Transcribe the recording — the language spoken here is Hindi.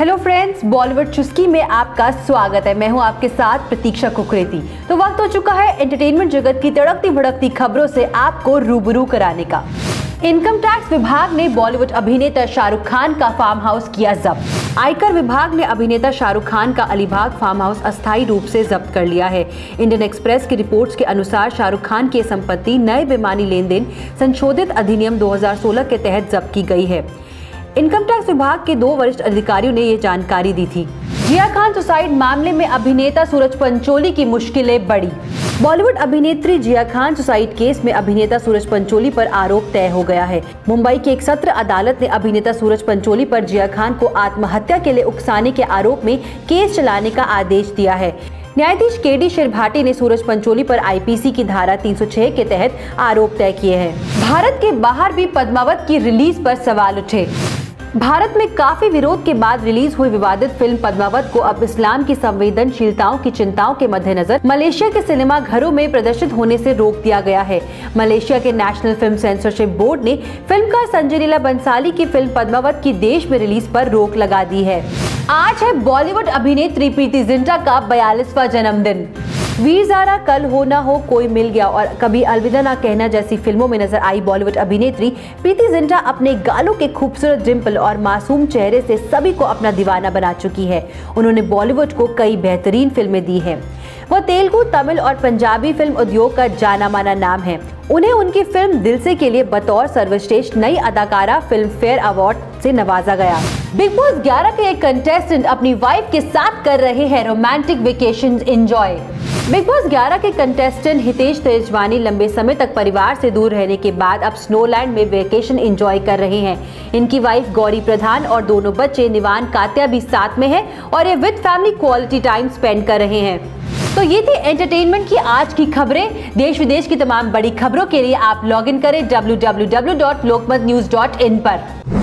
हेलो फ्रेंड्स बॉलीवुड चुस्की में आपका स्वागत है। मैं हूँ आपके साथ प्रतीक्षा कुकरेती। तो वक्त हो चुका है एंटरटेनमेंट जगत की तड़कती भड़कती खबरों से आपको रूबरू कराने का। इनकम टैक्स विभाग ने बॉलीवुड अभिनेता शाहरुख खान का फार्म हाउस किया जब्त। आयकर विभाग ने अभिनेता शाहरुख खान का अलीबाग फार्म हाउस अस्थायी रूप से जब्त कर लिया है। इंडियन एक्सप्रेस की रिपोर्ट्स के अनुसार शाहरुख खान की संपत्ति नए बेमानी लेन देन संशोधित अधिनियम 2016 के तहत जब्त की गई है। इनकम टैक्स विभाग के दो वरिष्ठ अधिकारियों ने ये जानकारी दी थी। जिया खान सुसाइड मामले में अभिनेता सूरज पंचोली की मुश्किलें बढ़ी। बॉलीवुड अभिनेत्री जिया खान सुसाइड केस में अभिनेता सूरज पंचोली पर आरोप तय हो गया है। मुंबई की एक सत्र अदालत ने अभिनेता सूरज पंचोली पर जिया खान को आत्महत्या के लिए उकसाने के आरोप में केस चलाने का आदेश दिया है। न्यायाधीश के डी शिरभाटी ने सूरज पंचोली पर आईपीसी की धारा 306 के तहत आरोप तय किए हैं। भारत के बाहर भी पद्मावत की रिलीज़ पर सवाल उठे। भारत में काफ़ी विरोध के बाद रिलीज़ हुई विवादित फ़िल्म पद्मावत को अब इस्लाम की संवेदनशीलताओं की चिंताओं के मद्देनजर मलेशिया के सिनेमा घरों में प्रदर्शित होने से रोक दिया गया है। मलेशिया के नेशनल फ़िल्म सेंसरशिप बोर्ड ने फिल्मकार संजय लीला बंसाली की फ़िल्म पद्मावत की देश में रिलीज़ पर रोक लगा दी है। आज है बॉलीवुड अभिनेत्री प्रीति जिंटा का बयालीसवा जन्मदिन। वीर जारा कल हो ना हो कोई मिल गया। और कभी अलविदा ना कहना जैसी फ़िल्मों में नज़र आई बॉलीवुड अभिनेत्री प्रीति जिंटा अपने गालों के खूबसूरत डिम्पल और मासूम चेहरे से सभी को अपना दीवाना बना चुकी है। उन्होंने बॉलीवुड को कई बेहतरीन फ़िल्में दी हैं। वह तेलुगु, तमिल और पंजाबी फ़िल्म उद्योग का जाना माना नाम है। उन्हें उनकी फ़िल्म दिल से के लिए बतौर सर्वश्रेष्ठ नई अदाकारा फ़िल्म फेयर अवार्ड से नवाजा गया। बिग बॉस 11 के एक कंटेस्टेंट अपनी वाइफ के साथ कर रहे हैं romantic vacation enjoy Bigg Boss 11 के कंटेस्टेंट हितेश तेजवानी लंबे समय तक परिवार से दूर रहने के बाद अब स्नोलैंड में वेकेशन एंजॉय कर रहे हैं। इनकी वाइफ गौरी प्रधान और दोनों बच्चे निवान कात्या भी साथ में है और ये with family quality time spend कर रहे हैं। तो ये थी एंटरटेनमेंट की आज की खबरें। देश विदेश की तमाम बड़ी खबरों के लिए आप लॉग इन करें डब्ल्यू पर।